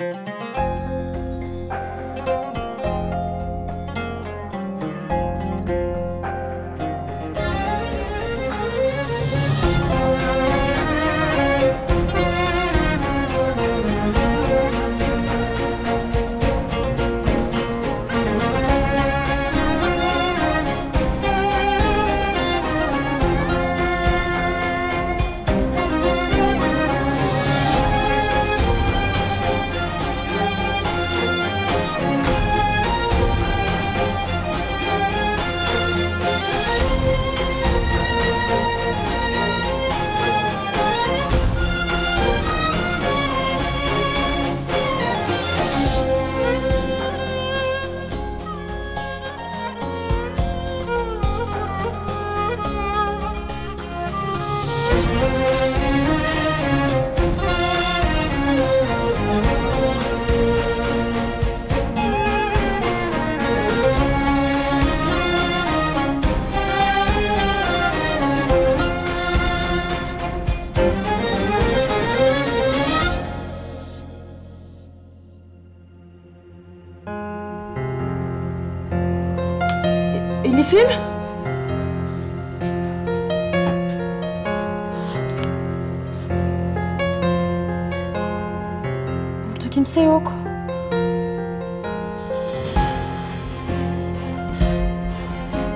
Música Elif'im? Burada kimse yok.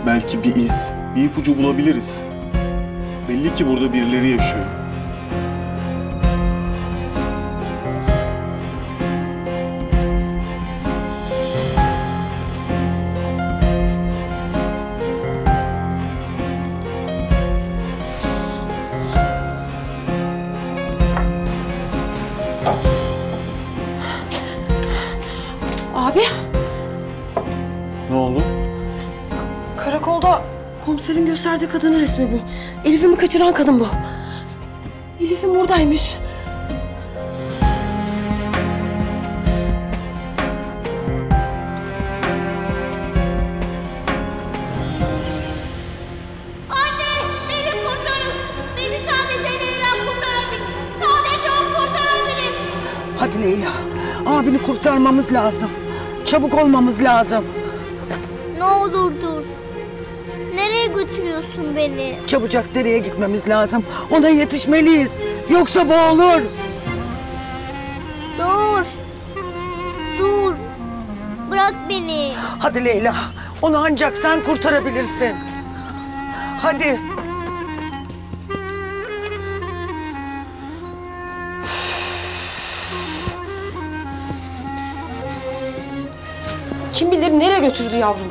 Belki bir iz, bir ipucu bulabiliriz. Belli ki burada birileri yaşıyor. Gösterdiği kadının resmi bu. Elif'imi kaçıran kadın bu. Elif'im oradaymış. Anne beni kurtarın. Beni sadece Leyla kurtarabilir. Sadece o kurtarabilir. Hadi Leyla. Abini kurtarmamız lazım. Çabuk olmamız lazım. Götürüyorsun beni? Çabucak dereye gitmemiz lazım. Ona yetişmeliyiz. Yoksa boğulur. Dur. Dur. Bırak beni. Hadi Leyla. Onu ancak sen kurtarabilirsin. Hadi. Kim bilir nereye götürdü yavrumu.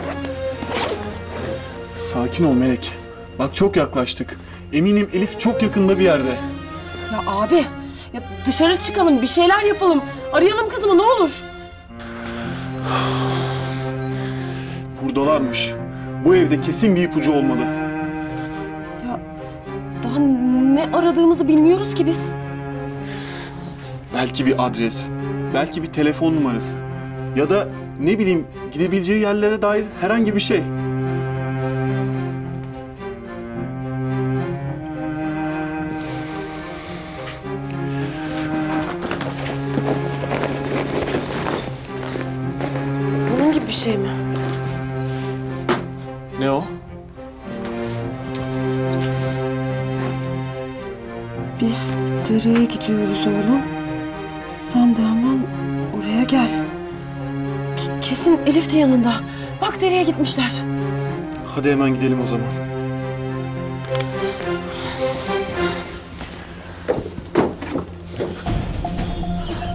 Sakin ol Melek. Bak çok yaklaştık. Eminim Elif çok yakında bir yerde. Ya abi, ya dışarı çıkalım, bir şeyler yapalım. Arayalım kızımı ne olur. Buradalarmış. Bu evde kesin bir ipucu olmalı. Ya daha ne aradığımızı bilmiyoruz ki biz. Belki bir adres, belki bir telefon numarası. Ya da ne bileyim gidebileceği yerlere dair herhangi bir şey. Kesin Elif de yanında. Bak dereye gitmişler. Hadi hemen gidelim o zaman.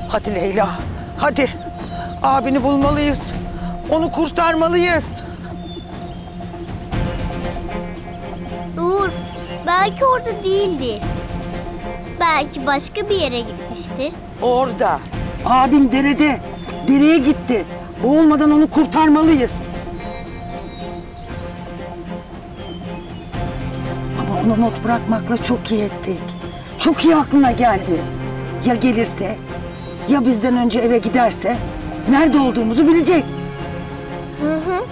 Hadi Leyla. Hadi. Abini bulmalıyız. Onu kurtarmalıyız. Dur. Belki orada değildir. Belki başka bir yere gitmiştir. Orada. Abin derede. Dereye gitti. Boğulmadan onu kurtarmalıyız. Ama ona not bırakmakla çok iyi ettik. Çok iyi aklına geldi. Ya gelirse, ya bizden önce eve giderse, nerede olduğumuzu bilecek. Hı hı.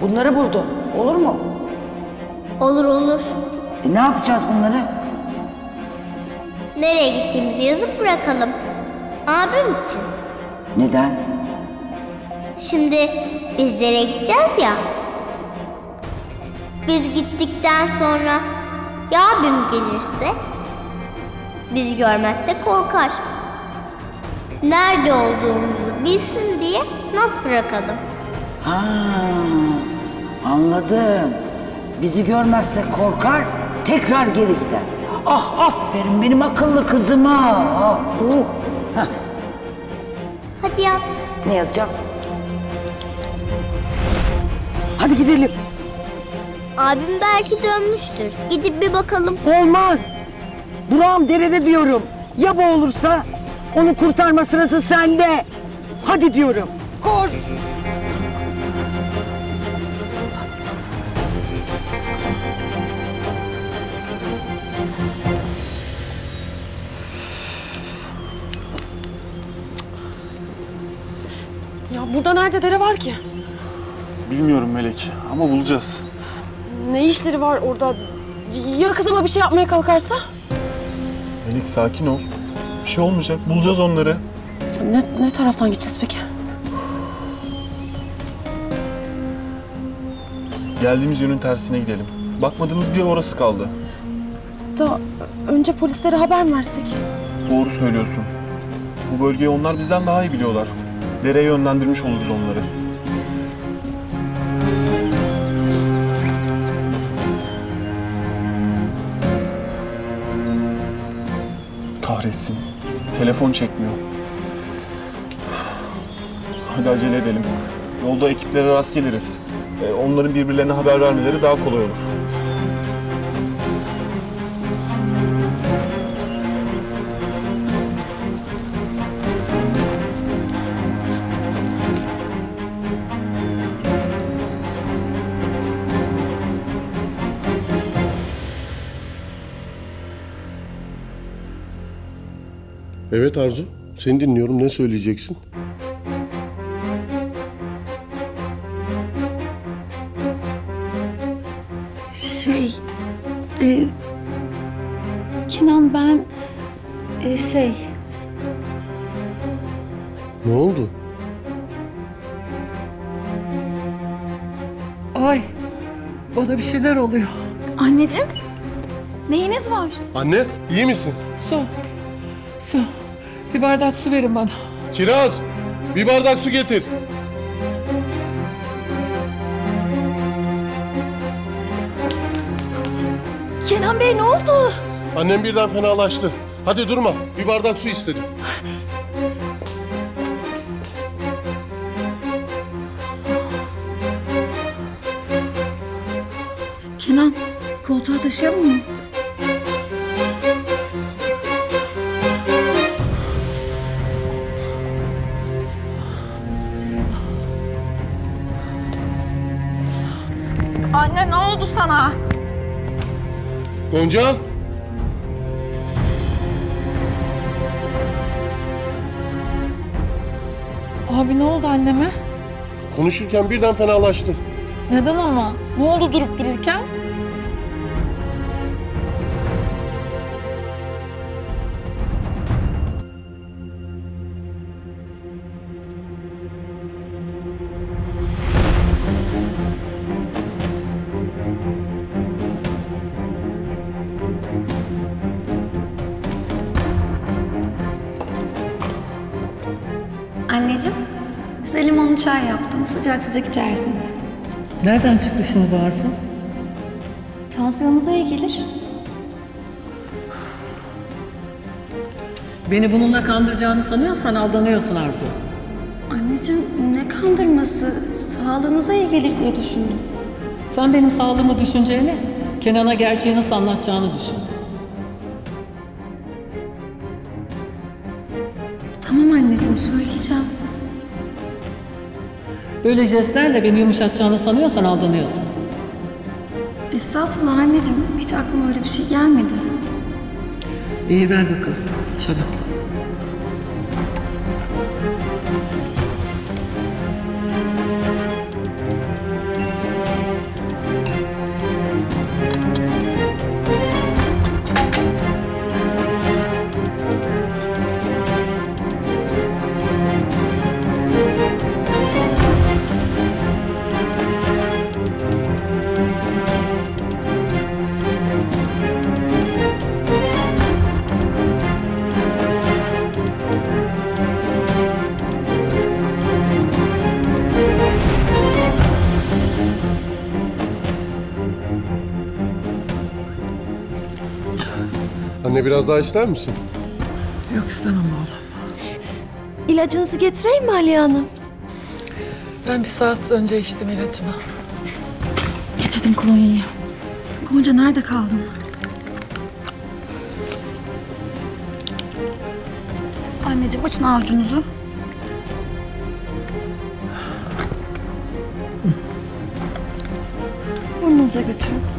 Bunları buldu. Olur mu? Olur olur. E ne yapacağız bunları? Dilekçemizi yazıp bırakalım. Abim için. Neden? Şimdi bizlere gideceğiz ya. Biz gittikten sonra ya abim gelirse? Bizi görmezse korkar. Nerede olduğumuzu bilsin diye not bırakalım. Ha, anladım. Bizi görmezse korkar, tekrar geri gider. Ah aferin benim akıllı kızıma. Ah, uh. Heh, Hadi yaz. ne yazacağım? Hadi gidelim. Abim belki dönmüştür. Gidip bir bakalım. Olmaz. Durağım derede diyorum. Ya boğulursa? Onu kurtarma sırası sende. Hadi diyorum. Koş. Burada nerede dere var ki? Bilmiyorum Melek ama bulacağız. Ne işleri var orada? Ya kızıma bir şey yapmaya kalkarsa? Melek sakin ol. Bir şey olmayacak. Bulacağız onları. Ne, ne taraftan gideceğiz peki? Geldiğimiz yönün tersine gidelim. Bakmadığımız bir orası kaldı. Da önce polislere haber mi versek? Doğru söylüyorsun. Bu bölgeyi onlar bizden daha iyi biliyorlar. Dereye yönlendirmiş oluruz onları. Kahretsin. Telefon çekmiyor. Hadi acele edelim. Yolda ekiplere rast geliriz. Ee, onların birbirlerine haber vermeleri daha kolay olur. Evet Arzu, seni dinliyorum. Ne söyleyeceksin? Şey, e, Kenan ben e, şey, Ne oldu? Ay bana bir şeyler oluyor. anneciğim neyiniz var? Anne, iyi misin? Su. Su. Bir bardak su verin bana. Kiraz, bir bardak su getir. Kenan Bey ne oldu? Annem birden fenalaştı. Hadi durma, bir bardak su istedim. Kenan koltuğa taşıyalım mı? Gonca, Abi ne oldu anneme? konuşurken birden fenalaştı. Neden ama? Ne oldu durup dururken? Sıcak sıcak içersiniz. Nereden çıktı şimdi bu Arzu? Tansiyonunuza iyi gelir. Beni bununla kandıracağını sanıyorsan aldanıyorsun Arzu. Anneciğim ne kandırması? Sağlığınıza iyi gelir diye düşündüm. Sen benim sağlığımı düşüneceğine Kenan'a gerçeği nasıl anlatacağını düşün. Tamam anneciğim söyleyeceğim. Böyle jestlerle beni yumuşatacağını sanıyorsan aldanıyorsun. Estağfurullah anneciğim. Hiç aklıma öyle bir şey gelmedi. İyi ver bakalım. Çabuk. Biraz daha ister misin? Yok istemem oğlum. İlacınızı getireyim mi Aliye Hanım? Ben bir saat önce içtim ilacımı. Getirdim kolonyayı. Gonca nerede kaldın? Anneciğim açın avucunuzu. Burnunuza götürün.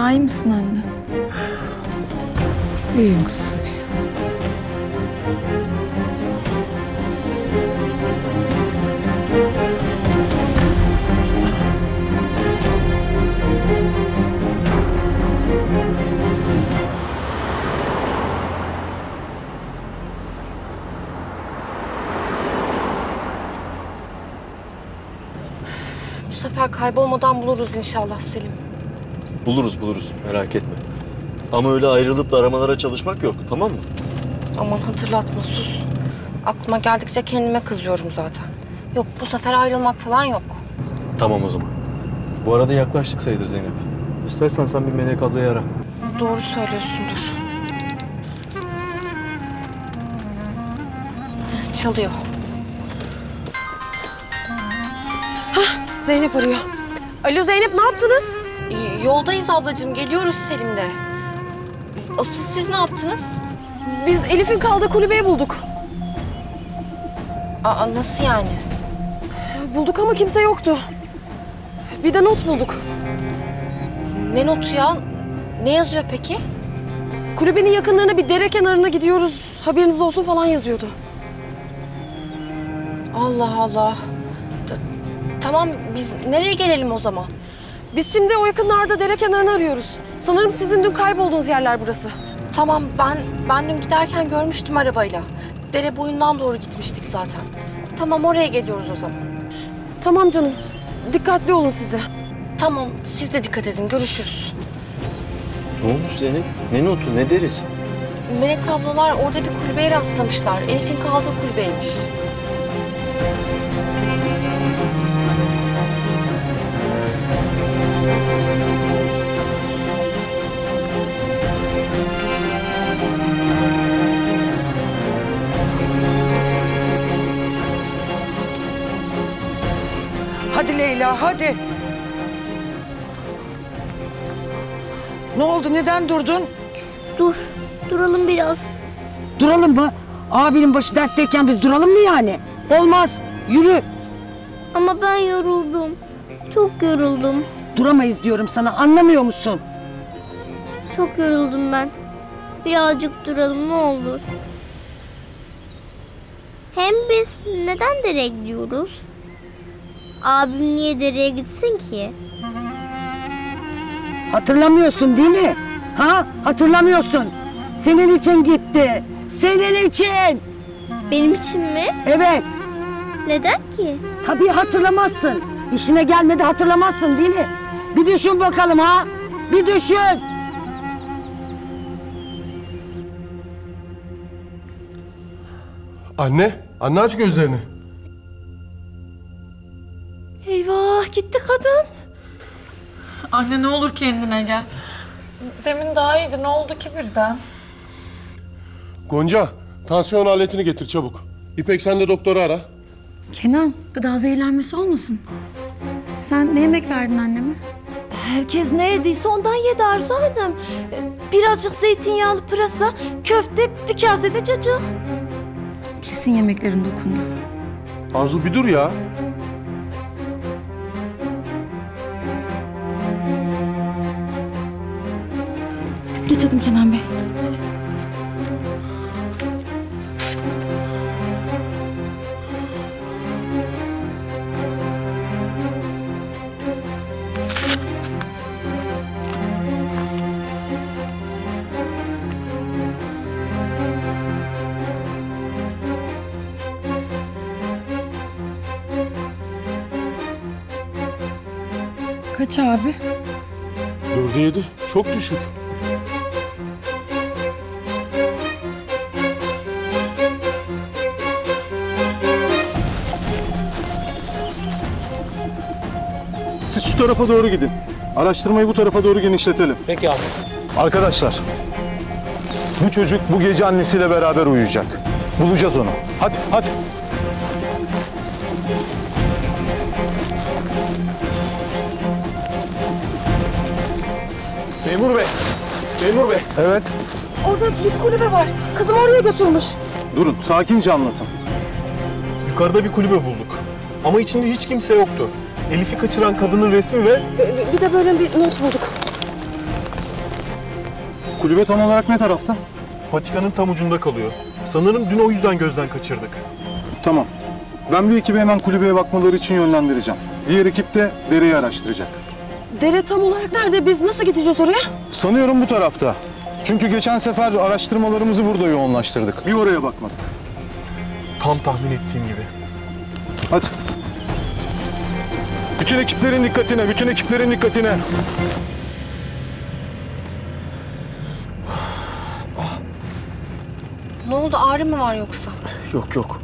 Daha iyi misin anne? İyiyim kızım. Bu sefer kaybolmadan buluruz inşallah Selim. Buluruz buluruz merak etme. Ama öyle ayrılıp da aramalara çalışmak yok tamam mı? Aman hatırlatma sus. Aklıma geldikçe kendime kızıyorum zaten. Yok bu sefer ayrılmak falan yok. Tamam o zaman. Bu arada yaklaştık sayılır Zeynep. İstersen sen bir Melek ablayı ara. Doğru söylüyorsun dur. Çalıyor. Zeynep arıyor. Alo Zeynep ne yaptınız? Yoldayız ablacığım geliyoruz Selim'de. Asıl siz ne yaptınız? Biz Elif'in kaldığı kulübeyi bulduk. Aa nasıl yani? Bulduk ama kimse yoktu. Bir de not bulduk. Ne notu ya? Ne yazıyor peki? Kulübenin yakınlarına bir dere kenarına gidiyoruz. Haberiniz olsun falan yazıyordu. Allah Allah. Ta- tamam biz nereye gelelim o zaman? Biz şimdi o yakınlarda dere kenarını arıyoruz. Sanırım sizin dün kaybolduğunuz yerler burası. Tamam ben ben dün giderken görmüştüm arabayla. Dere boyundan doğru gitmiştik zaten. Tamam oraya geliyoruz o zaman. Tamam canım. Dikkatli olun siz de. Tamam siz de dikkat edin görüşürüz. Ne olmuş Zeynep? Ne notu ne deriz? Melek ablalar orada bir kulübeye rastlamışlar. Elif'in kaldığı kulübeymiş. Leyla hadi. Ne oldu neden durdun? Dur. Duralım biraz. Duralım mı? Abinin başı dertteyken biz duralım mı yani? Olmaz. Yürü. Ama ben yoruldum. Çok yoruldum. Duramayız diyorum sana anlamıyor musun? Çok yoruldum ben. Birazcık duralım ne olur. Hem biz neden dereye gidiyoruz? Abim niye dereye gitsin ki? Hatırlamıyorsun değil mi? Ha? Hatırlamıyorsun. Senin için gitti. Senin için. Benim için mi? Evet. Neden ki? Tabii hatırlamazsın. İşine gelmedi hatırlamazsın değil mi? Bir düşün bakalım ha. Bir düşün. Anne, anne aç gözlerini. Eyvah gitti kadın. Anne ne olur kendine gel. Demin daha iyiydi. Ne oldu ki birden? Gonca, tansiyon aletini getir çabuk. İpek sen de doktoru ara. Kenan, gıda zehirlenmesi olmasın. Sen ne yemek verdin anneme? Herkes ne yediyse ondan yedi Arzu Hanım. Birazcık zeytinyağlı pırasa, köfte, bir kase de cacık. Kesin yemeklerin dokundu. Arzu bir dur ya. Getirdim Kenan Bey. Kaç abi? Dörde yedi. Çok düşük. Tarafa doğru gidin. Araştırmayı bu tarafa doğru genişletelim. Peki abi. Arkadaşlar, bu çocuk bu gece annesiyle beraber uyuyacak. Bulacağız onu. Hadi, hadi. Memur bey. Memur bey. Evet. Orada bir kulübe var. Kızım oraya götürmüş. Durun, sakince anlatın. Yukarıda bir kulübe bulduk. Ama içinde hiç kimse yoktu. Elif'i kaçıran kadının resmi ve Bir de böyle bir not bulduk. Kulübe tam olarak ne tarafta? patikanın tam ucunda kalıyor. Sanırım dün o yüzden gözden kaçırdık. Tamam. Ben bir ekibi hemen kulübeye bakmaları için yönlendireceğim. Diğer ekip de dereyi araştıracak. Dere tam olarak nerede? Biz nasıl gideceğiz oraya? Sanıyorum bu tarafta. Çünkü geçen sefer araştırmalarımızı burada yoğunlaştırdık. Bir oraya bakmadık. Tam tahmin ettiğim gibi. Hadi. Bütün ekiplerin dikkatine, bütün ekiplerin dikkatine. Ne oldu ağrı mı var yoksa? Yok yok.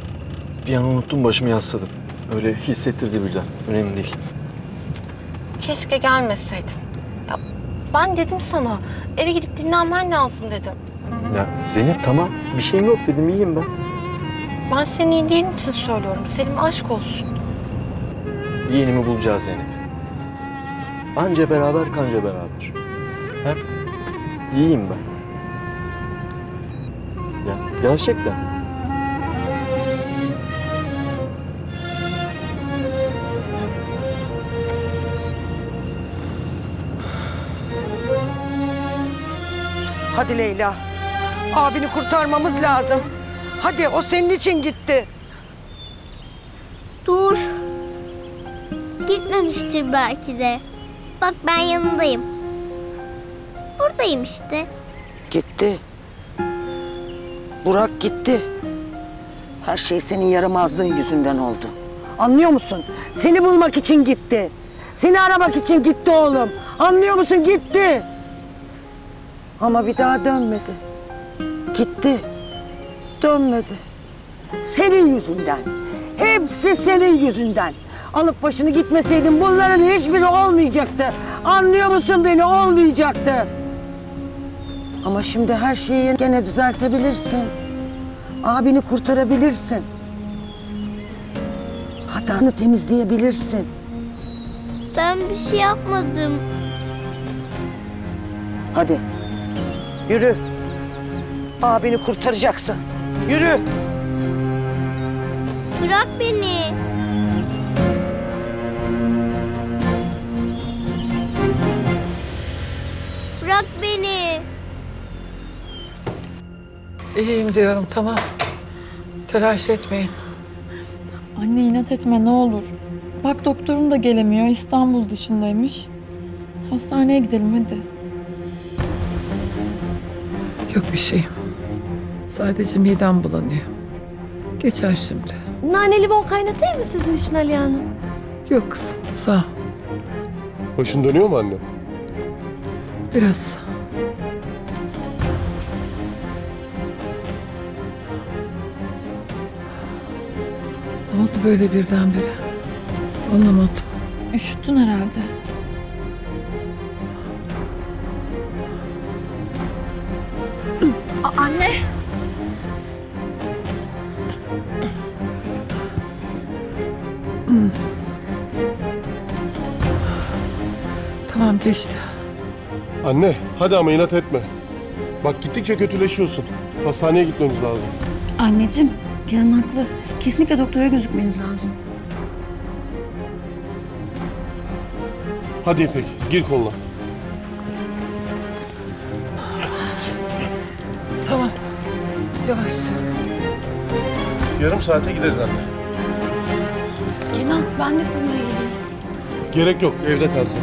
Bir an unuttum başımı yasladım. Öyle hissettirdi birden. Önemli değil. Keşke gelmeseydin. Ya ben dedim sana eve gidip dinlenmen lazım dedim. Ya Zeynep tamam. Bir şeyim yok dedim. iyiyim ben. Ben senin iyiliğin için söylüyorum. Selim aşk olsun. Yeğenimi bulacağız Zeynep. Anca beraber kanca beraber. Hem iyiyim ben. Ya gerçekten. Hadi Leyla. Abini kurtarmamız lazım. Hadi o senin için gitti. Gitmemiştir belki de. Bak ben yanındayım. Buradayım işte. Gitti. Burak gitti. Her şey senin yaramazlığın yüzünden oldu. Anlıyor musun? Seni bulmak için gitti. Seni aramak için gitti oğlum. Anlıyor musun? Gitti. Ama bir daha dönmedi. Gitti. Dönmedi. Senin yüzünden. Hepsi senin yüzünden. Alıp başını gitmeseydin bunların hiçbiri olmayacaktı. Anlıyor musun beni? Olmayacaktı. Ama şimdi her şeyi gene düzeltebilirsin. Abini kurtarabilirsin. Hatanı temizleyebilirsin. Ben bir şey yapmadım. Hadi. Yürü. Abini kurtaracaksın. Yürü. Bırak beni. Bırak beni. İyiyim diyorum tamam. Telaş etmeyin. Anne inat etme ne olur. Bak doktorum da gelemiyor. İstanbul dışındaymış. Hastaneye gidelim hadi. Yok bir şey. Sadece midem bulanıyor. Geçer şimdi. Nane limon kaynatayım mı sizin için Aliye Hanım? Yok kızım sağ ol. Başın dönüyor mu anne? Biraz. Ne oldu böyle birdenbire? Anlamadım. Üşüttün herhalde. A- anne. Tamam geçti. Anne hadi ama inat etme. Bak gittikçe kötüleşiyorsun. Hastaneye gitmemiz lazım. Anneciğim, Kenan haklı. Kesinlikle doktora gözükmeniz lazım. Hadi İpek gir koluna. Tamam. Yavaş. Yarım saate gideriz anne. Kenan, ben de sizinle geleyim. Gerek yok evde kalsın.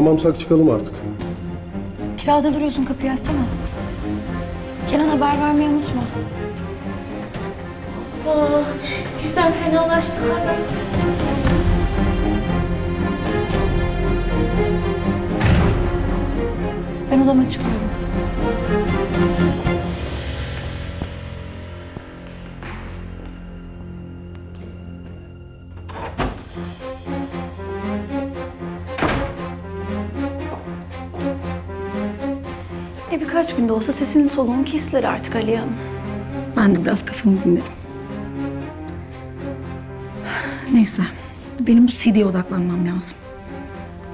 Tamamsak çıkalım artık. Kirazda duruyorsun, kapıyı açsana. Kenan haber vermeyi unutma. Oh, bizden fenalaştı kadın. Ben odama çıkıyorum. Birkaç günde olsa sesinin soluğun kesilir artık Aliye Hanım. Ben de biraz kafamı dinlerim. Neyse. Benim bu CD'ye odaklanmam lazım.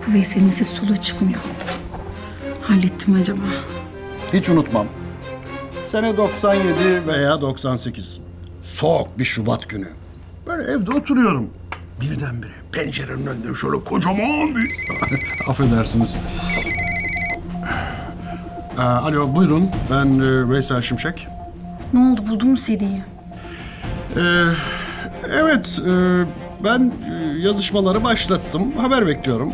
Bu Veysel'in ses soluğu çıkmıyor. Hallettim acaba? Hiç unutmam. Sene 97 veya 98. Soğuk bir Şubat günü. Böyle evde oturuyorum. Birdenbire pencerenin önünde şöyle kocaman bir... Affedersiniz. Ee, alo buyurun ben e, Veysel Şimşek. Ne oldu buldun mu CD'yi? Ee, evet e, ben e, yazışmaları başlattım. Haber bekliyorum.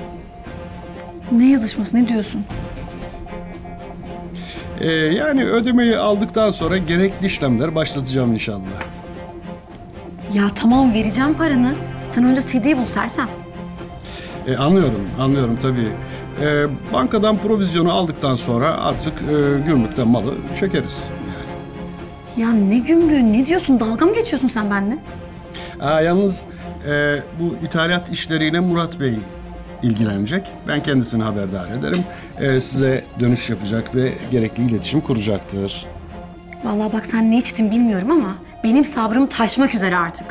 Ne yazışması ne diyorsun? Ee, yani ödemeyi aldıktan sonra gerekli işlemler başlatacağım inşallah. Ya tamam vereceğim paranı. Sen önce CD'yi bul Sersem. E, anlıyorum, anlıyorum tabii. E, bankadan provizyonu aldıktan sonra artık e, gümrükten malı çekeriz. Yani. Ya ne gümrüğü ne diyorsun? Dalga mı geçiyorsun sen benimle? Aa, yalnız e, bu ithalat işleriyle Murat Bey ilgilenecek. Ben kendisini haberdar ederim. E, size dönüş yapacak ve gerekli iletişim kuracaktır. Vallahi bak sen ne içtin bilmiyorum ama benim sabrım taşmak üzere artık.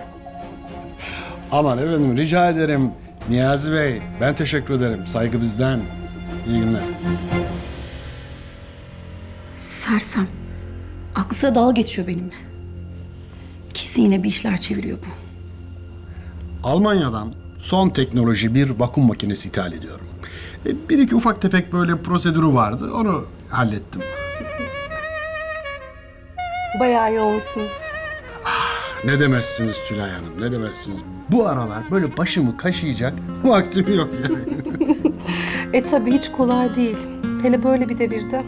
Aman efendim rica ederim. Niyazi Bey ben teşekkür ederim. Saygı bizden. İyi günler. Sersem. Aklı sıra dalga geçiyor benimle. Kesin yine bir işler çeviriyor bu. Almanya'dan son teknoloji bir vakum makinesi ithal ediyorum. E, Bir iki ufak tefek böyle prosedürü vardı. Onu hallettim. Bayağı yoğunsunuz. Ne demezsiniz Tülay Hanım, ne demezsiniz. Bu aralar böyle başımı kaşıyacak vaktim yok yani. E tabii hiç kolay değil. Hele böyle bir devirde.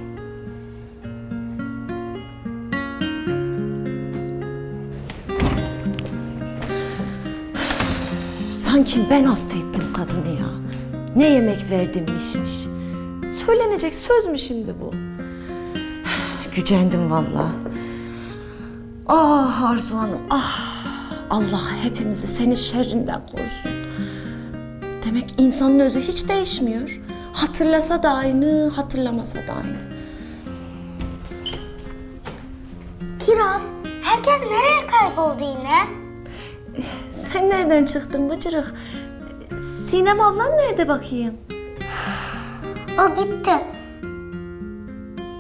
Sanki ben hasta ettim kadını ya. Ne yemek verdimmişmiş. Söylenecek söz mü şimdi bu? Gücendim vallahi. Ah Arzu Hanım, ah. Allah hepimizi senin şerrinden korusun. Demek insanın özü hiç değişmiyor. Hatırlasa da aynı, hatırlamasa da aynı. Kiraz, herkes nereye kayboldu yine? Sen nereden çıktın bıcırık? Sinem ablan nerede bakayım? O gitti.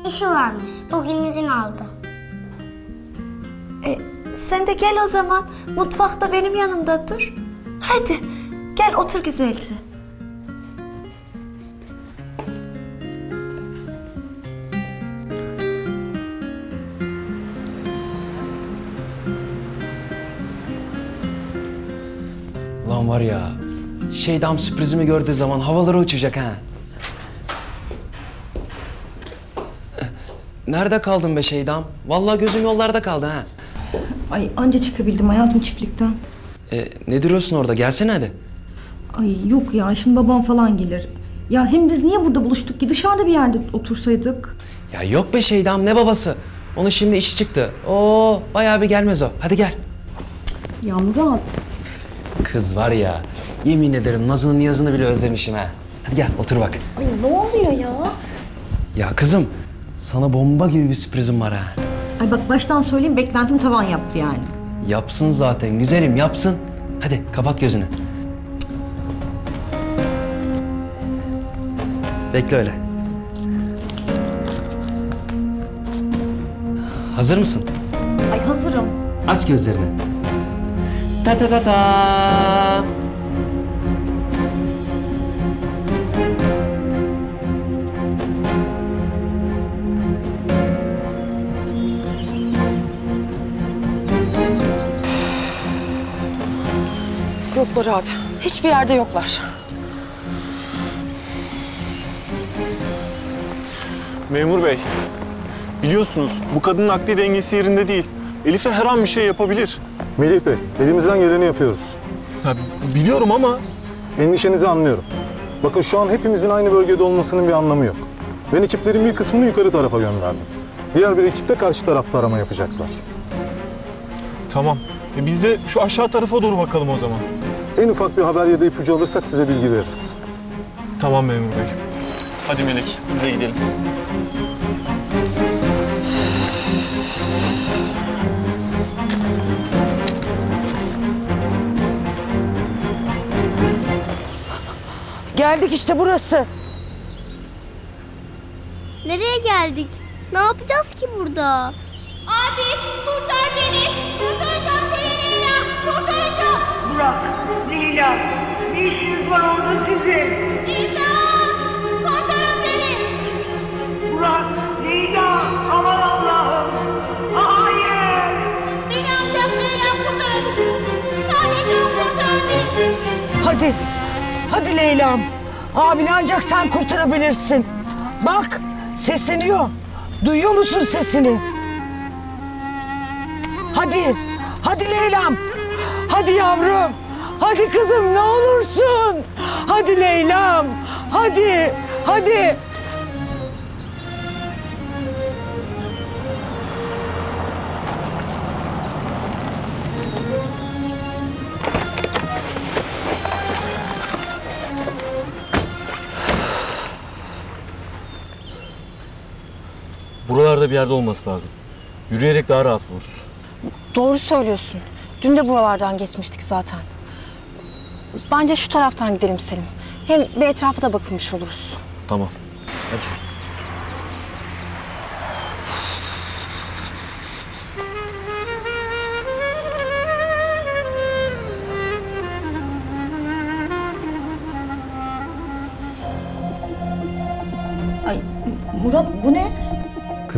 İşi varmış. Bugün izin aldı. E, sen de gel o zaman. Mutfakta benim yanımda dur. Hadi gel otur güzelce. Var ya, Şeydam sürprizimi gördüğü zaman havalara uçacak ha. Nerede kaldın be Şeydam? Vallahi gözüm yollarda kaldı ha. Ay anca çıkabildim hayatım çiftlikten. E, ne duruyorsun orada? Gelsene hadi. Ay yok ya şimdi babam falan gelir. Ya hem biz niye burada buluştuk ki dışarıda bir yerde otursaydık? Ya yok be Şeydam ne babası? Onun şimdi işi çıktı. Oo bayağı bir gelmez o. Hadi gel. Ya Murat. Kız var ya, yemin ederim Nazlı'nın Niyaz'ını bile özlemişim ha. Hadi gel otur bak. Ay ne oluyor ya? Ya kızım, sana bomba gibi bir sürprizim var ha. Ay bak baştan söyleyeyim beklentim tavan yaptı yani. Yapsın zaten güzelim yapsın. Hadi kapat gözünü. Bekle öyle. Hazır mısın? Ay hazırım. Aç gözlerini. Ta ta ta ta. Yoklar abi. Hiçbir yerde yoklar. Memur bey, biliyorsunuz bu kadının akli dengesi yerinde değil. Elif'e her an bir şey yapabilir. Melih Bey, elimizden geleni yapıyoruz. biliyorum ama... Endişenizi anlıyorum. Bakın şu an hepimizin aynı bölgede olmasının bir anlamı yok. Ben ekiplerin bir kısmını yukarı tarafa gönderdim. Diğer bir ekip de karşı tarafta arama yapacaklar. Tamam. E biz de şu aşağı tarafa doğru bakalım o zaman. En ufak bir haber ya da ipucu alırsak size bilgi veririz. Tamam memur bey. Hadi Melek, biz de gidelim. Geldik işte burası. Nereye geldik? Ne yapacağız ki burada? Abi kurtar beni. Kurtaracağım seni Leyla. Kurtaracağım. Burak, Leyla, ne işiniz var orada sizin? İmdat. Kurtarın beni. Burak, Leyla, aman Allah'ım. Hayır. Beni ancak Leyla kurtarın. Sadece o kurtarın beni. Hadi. Hadi Leyla'm. Abini ancak sen kurtarabilirsin. Bak sesleniyor. Duyuyor musun sesini? Hadi. Hadi Leyla'm. Hadi yavrum. Hadi kızım ne olursun. Hadi Leyla'm. Hadi. Hadi. Buralarda bir yerde olması lazım. Yürüyerek daha rahat buluruz. Doğru söylüyorsun. Dün de buralardan geçmiştik zaten. Bence şu taraftan gidelim Selim. Hem bir etrafa da bakılmış oluruz. Tamam. Hadi.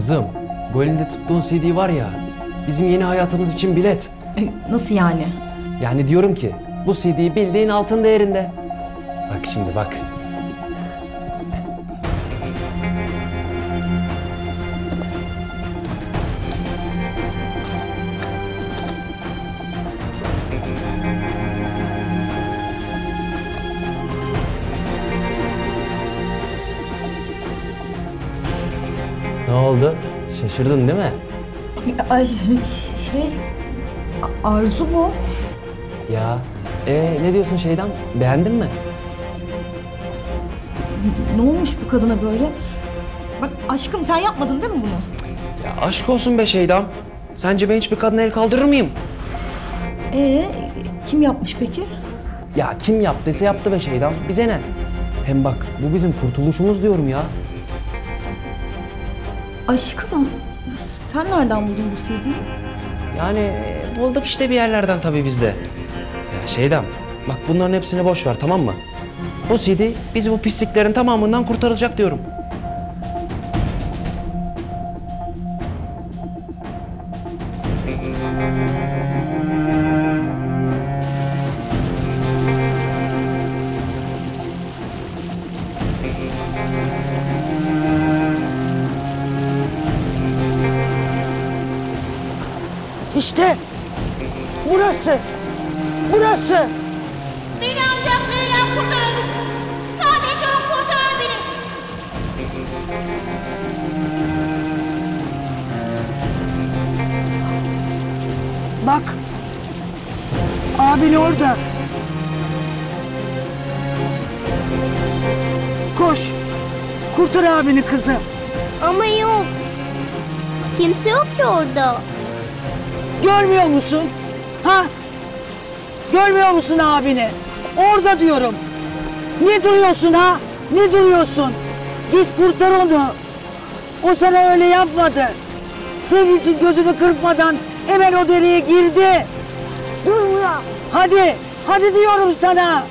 Kızım, bu elinde tuttuğun CD var ya, bizim yeni hayatımız için bilet. Nasıl yani? Yani diyorum ki, bu CD bildiğin altın değerinde. Bak şimdi bak. Şaşırdın değil mi? Ay şey Arzu bu. Ya, e ne diyorsun şeyden? Beğendin mi? Ne olmuş bu kadına böyle? Bak aşkım sen yapmadın değil mi bunu? Ya aşk olsun be Şeydam. Sence ben hiçbir kadına el kaldırır mıyım? Ee kim yapmış peki? Ya kim yaptıysa yaptı be Şeydam. Bize ne? Hem bak bu bizim kurtuluşumuz diyorum ya. Aşkım sen nereden buldun bu CD'yi? Yani e, bulduk işte bir yerlerden tabii biz de. Ya Şeydam bak bunların hepsini boş ver tamam mı? Bu CD bizi bu pisliklerin tamamından kurtaracak diyorum. İşte burası. Burası. Beni ancak Leyla kurtarın. Sadece o kurtarın beni. Bak. Abin orada. Koş. Kurtar abini kızım. Ama yok. Kimse yok ki orada. Görmüyor musun? Ha? Görmüyor musun abini? Orada diyorum. Ne duruyorsun ha? Ne duruyorsun? Git kurtar onu. O sana öyle yapmadı. Senin için gözünü kırpmadan hemen o dereye girdi. Durma. Hadi. Hadi diyorum sana.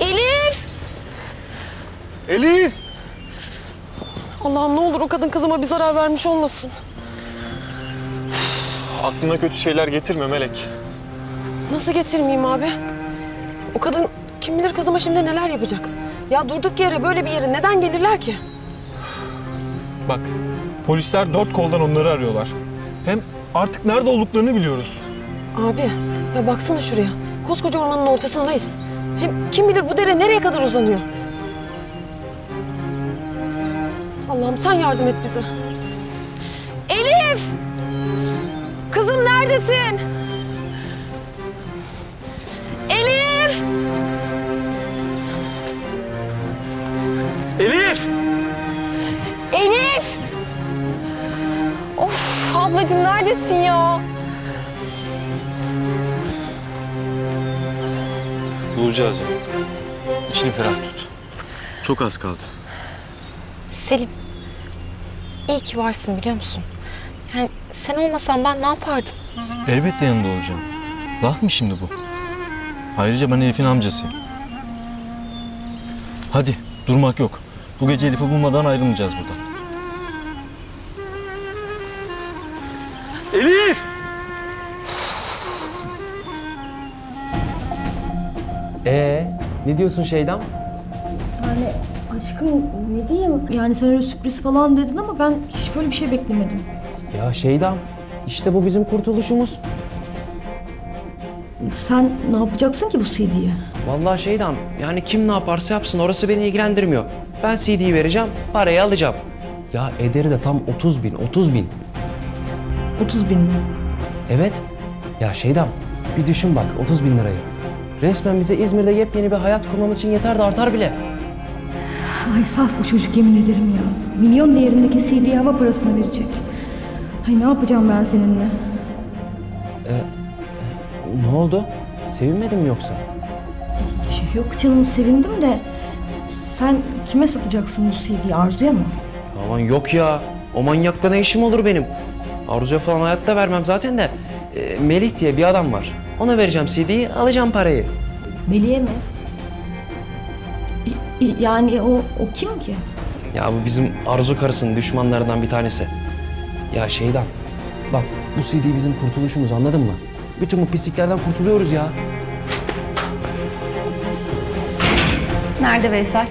Elif! Elif! Allah'ım ne olur o kadın kızıma bir zarar vermiş olmasın. Aklına kötü şeyler getirme Melek. Nasıl getirmeyeyim abi? O kadın kim bilir kızıma şimdi neler yapacak. Ya durduk yere böyle bir yere neden gelirler ki? Bak, Polisler dört koldan onları arıyorlar. Hem artık nerede olduklarını biliyoruz. Abi ya baksana şuraya. Koskoca ormanın ortasındayız. Hem kim bilir bu dere nereye kadar uzanıyor. Allah'ım sen yardım et bize. Elif! Kızım neredesin? Elif! Elif! Elif! Of ablacığım neredesin ya? Bulacağız ya. İçini ferah tut. Çok az kaldı. Selim, iyi ki varsın biliyor musun? Yani sen olmasan ben ne yapardım? Elbette yanında olacağım. Laf mı şimdi bu? Ayrıca ben Elif'in amcasıyım. Hadi durmak yok. Bu gece Elif'i bulmadan ayrılmayacağız buradan. Elif! Ee, ne diyorsun Şeydam? Aşkım ne diyeyim? Yani sen öyle sürpriz falan dedin ama ben hiç böyle bir şey beklemedim. Ya Şeydam, işte bu bizim kurtuluşumuz. Sen ne yapacaksın ki bu CD'yi? Vallahi Şeydam, yani kim ne yaparsa yapsın orası beni ilgilendirmiyor. Ben CD'yi vereceğim, parayı alacağım. Ya ederi de tam 30 bin, 30 bin. 30 bin mi? Evet. Ya Şeydam, bir düşün bak 30 bin lirayı. Resmen bize İzmir'de yepyeni bir hayat kurmamız için yeter de artar bile. Ay saf bu çocuk yemin ederim ya. Milyon değerindeki CD'yi hava parasına verecek. Ay ne yapacağım ben seninle? Ee, ne oldu? Sevinmedin mi yoksa? Yok canım sevindim de sen kime satacaksın bu CD'yi Arzu'ya mı? Aman yok ya. O manyakla ne işim olur benim? Arzuya falan hayatta vermem zaten de. Ee, Melih diye bir adam var. Ona vereceğim CD'yi, alacağım parayı. Melih'e mi? Yani o, o kim ki? Ya bu bizim Arzu karısının düşmanlarından bir tanesi. Ya şeyden, bak bu CD bizim kurtuluşumuz anladın mı? Bütün bu pisliklerden kurtuluyoruz ya. Nerede Veysel?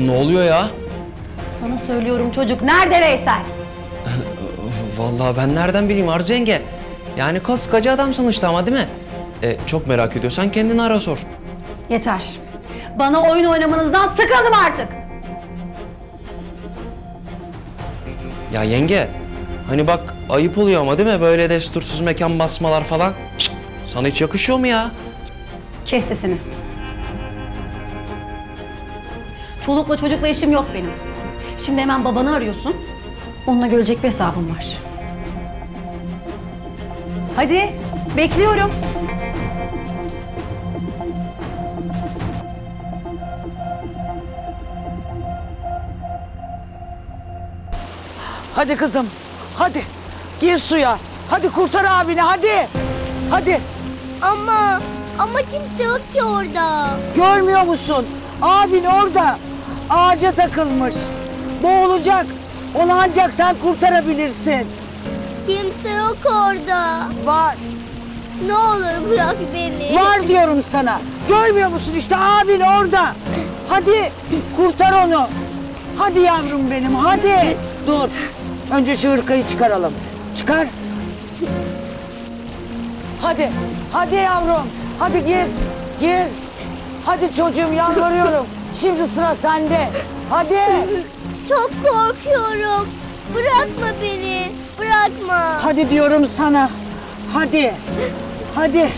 Ne oluyor ya? Sana söylüyorum çocuk. Nerede Veysel? Vallahi ben nereden bileyim Arzu yenge? Yani koskoca adam sonuçta ama değil mi? E, çok merak ediyorsan kendini ara sor. Yeter. Bana oyun oynamanızdan sıkıldım artık. Ya yenge, hani bak ayıp oluyor ama değil mi? Böyle destursuz mekan basmalar falan. Cık, sana hiç yakışıyor mu ya? Kes sesini. Çolukla çocukla işim yok benim. Şimdi hemen babanı arıyorsun. Onunla görecek bir hesabım var. Hadi, bekliyorum. Hadi kızım. Hadi. Gir suya. Hadi kurtar abini hadi. Hadi. Ama, ama kimse yok ki orada. Görmüyor musun? Abin orada. Ağaca takılmış. Boğulacak. Onu ancak sen kurtarabilirsin. Kimse yok orada. Var. Ne olur bırak beni. Var diyorum sana. Görmüyor musun işte abin orada. Hadi kurtar onu. Hadi yavrum benim hadi. Dur. Önce şu hırkayı çıkaralım. Çıkar. Hadi. Hadi yavrum. Hadi gir. Gir. Hadi çocuğum yalvarıyorum. Şimdi sıra sende. Hadi. Çok korkuyorum. Bırakma beni. Bırakma. Hadi diyorum sana. Hadi. Hadi.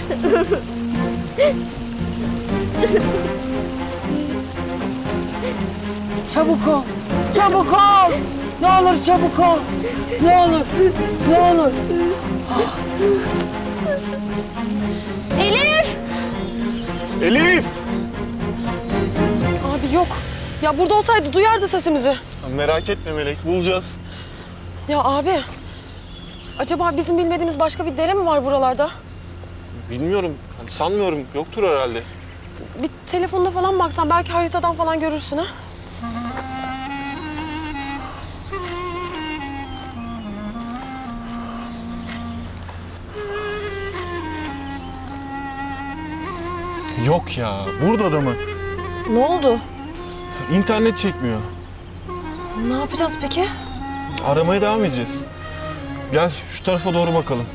Çabuk ol. Çabuk ol. Ne olur çabuk ol. Ne olur. Ne olur. Elif! Elif! Abi yok. Ya burada olsaydı duyardı sesimizi. Ya merak etme Melek, bulacağız. Ya abi. Acaba bizim bilmediğimiz başka bir dere mi var buralarda? Bilmiyorum, hani sanmıyorum. Yoktur herhalde. Bir telefonda falan baksan belki haritadan falan görürsün ha. Yok ya, burada da mı? Ne oldu? İnternet çekmiyor. Ne yapacağız peki? Aramaya devam edeceğiz. Gel şu tarafa doğru bakalım.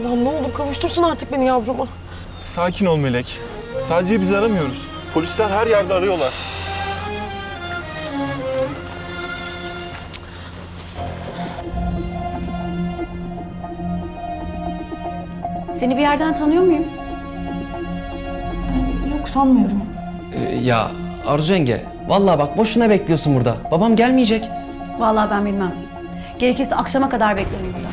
Allah'ım ne olur kavuştursun artık beni yavruma. Sakin ol Melek. Sadece biz aramıyoruz. Polisler her yerde arıyorlar. Seni bir yerden tanıyor muyum? Sanmıyorum. Ee, ya Arzu yenge, vallahi bak boşuna bekliyorsun burada. Babam gelmeyecek. Vallahi ben bilmem. Gerekirse akşama kadar beklerim burada.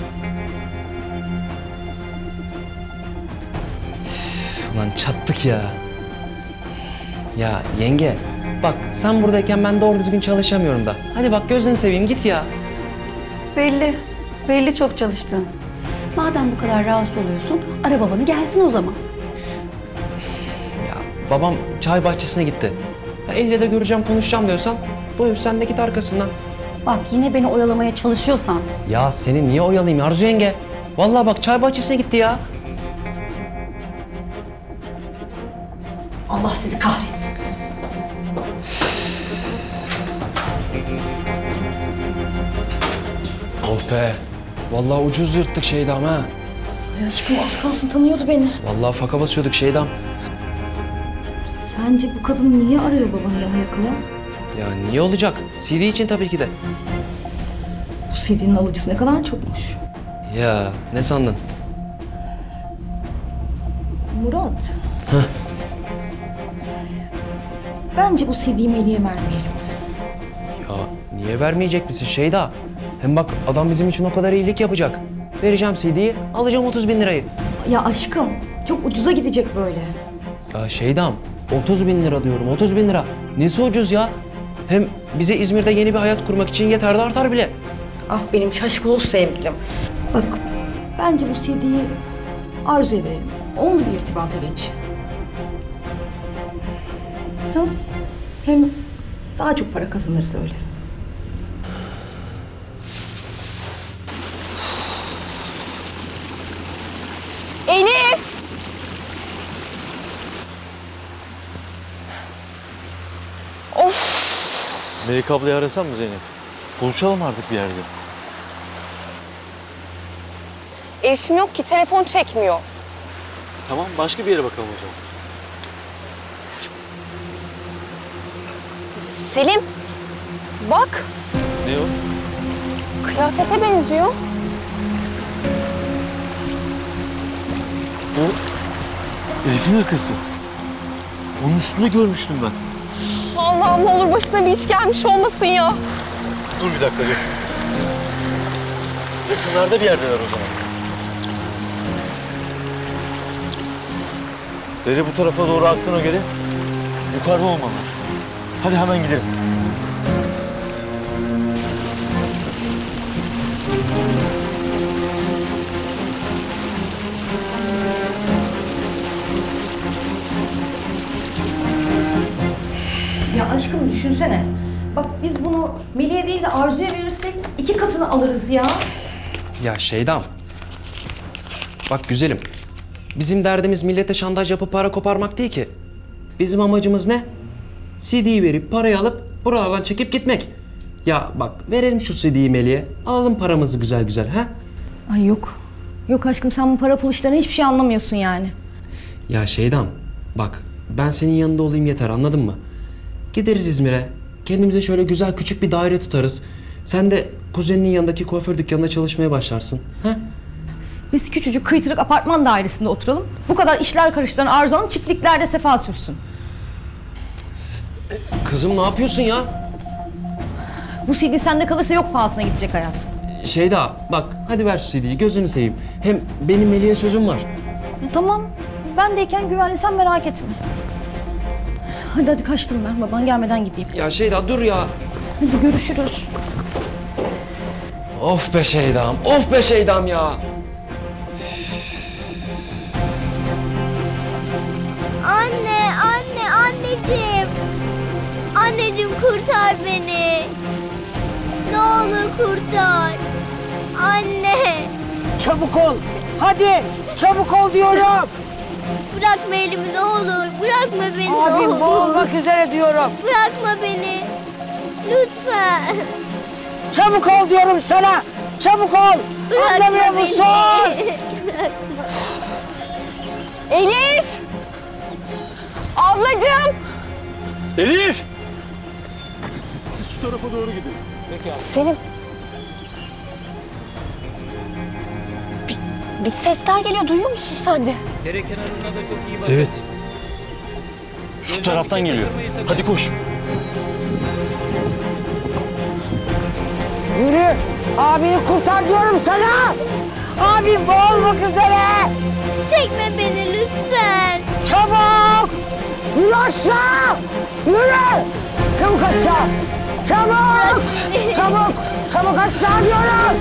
Ulan çattık ya. Ya yenge, bak sen buradayken ben doğru düzgün çalışamıyorum da. Hadi bak gözünü seveyim git ya. Belli. Belli çok çalıştın. Madem bu kadar rahatsız oluyorsun, ara babanı gelsin o zaman. Babam çay bahçesine gitti. Ha, elle de göreceğim konuşacağım diyorsan buyur sen de git arkasından. Bak yine beni oyalamaya çalışıyorsan Ya seni niye oyalayayım Arzu yenge? Vallahi bak çay bahçesine gitti ya. Allah sizi kahretsin. Oh be. Vallahi ucuz yırttık Şeydam ha. Ay aşkım az kalsın tanıyordu beni. Vallahi faka basıyorduk Şeydam. Sence bu kadın niye arıyor babanı yana yakıla? Ya niye olacak? CD için tabii ki de. Bu CD'nin alıcısı ne kadar çokmuş. Ya ne sandın? Murat. Heh. Bence bu CD'yi Melih'e vermeyelim. Ya niye vermeyecek misin Şeyda? Hem bak adam bizim için o kadar iyilik yapacak. Vereceğim CD'yi, alacağım 30 bin lirayı. Ya aşkım çok ucuza gidecek böyle. Ya Şeydam, 30 bin lira diyorum, 30 bin lira. Nesi ucuz ya? Hem bize İzmir'de yeni bir hayat kurmak için yeter de artar bile. Ah benim şaşkın sevgilim. Bak bence bu CD'yi Arzu'ya verelim. Onunla bir irtibata geç. Ha? Hem daha çok para kazanırız öyle. Elif! Of! Melek ablayı arasam mı Zeynep? Buluşalım artık bir yerde. Erişim yok ki telefon çekmiyor. Tamam başka bir yere bakalım o zaman. Selim! Bak! Ne o? Kıyafete benziyor. O Elif'in hırkası. Onun üstünde görmüştüm ben. Allah'ım ne olur başına bir iş gelmiş olmasın ya. Dur bir dakika dur. Yakınlarda bir yerdeler o zaman. Dere bu tarafa doğru aktığına göre yukarıda olmalı. Hadi hemen gidelim. Düşünsene. Bak biz bunu Melih'e değil de Arzu'ya verirsek iki katını alırız ya. Ya Şeydam. Bak güzelim. Bizim derdimiz millete şantaj yapıp para koparmak değil ki. Bizim amacımız ne? CD'yi verip parayı alıp buralardan çekip gitmek. Ya bak verelim şu CD'yi Melih'e. Alalım paramızı güzel güzel ha? Ay yok. Yok aşkım sen bu para pul işlerine hiçbir şey anlamıyorsun yani. Ya Şeydam bak ben senin yanında olayım yeter anladın mı? Gideriz İzmir'e. Kendimize şöyle güzel küçük bir daire tutarız. Sen de kuzeninin yanındaki kuaför dükkanında çalışmaya başlarsın. Ha? Biz küçücük kıytırık apartman dairesinde oturalım. Bu kadar işler karıştıran Arzu Hanım çiftliklerde sefa sürsün. Kızım ne yapıyorsun ya? Bu CD sende kalırsa yok pahasına gidecek hayat. Şeyda bak hadi ver şu CD'yi gözünü seveyim. Hem benim Melih'e sözüm var. Ya tamam. Ben deyken güvenli sen merak etme. Hadi hadi kaçtım ben. Baban gelmeden gideyim. Ya Şeyda dur ya. Hadi görüşürüz. Of be Şeydam, of be Şeydam ya. Anne, anne, anneciğim. Anneciğim kurtar beni. Ne olur kurtar. Anne. Çabuk ol. Hadi çabuk ol diyorum. Bırakma elimi ne olur. Bırakma beni ne Abim olur. boğulmak üzere diyorum. Bırakma beni. Lütfen. Çabuk ol diyorum sana. Çabuk ol. Anlamıyor musun? Elif! Ablacığım! Elif! Siz şu tarafa doğru gidin. Selim. Bir, sesler geliyor. Duyuyor musun sen de? Evet. Şu taraftan geliyor. Hadi koş. Yürü. Abini kurtar diyorum sana. Abim boğulmak üzere. Çekme beni lütfen. Çabuk. Yürü aşağı. Yürü. Çabuk aşağı. Çabuk. Çabuk. Çabuk aşağı diyorum.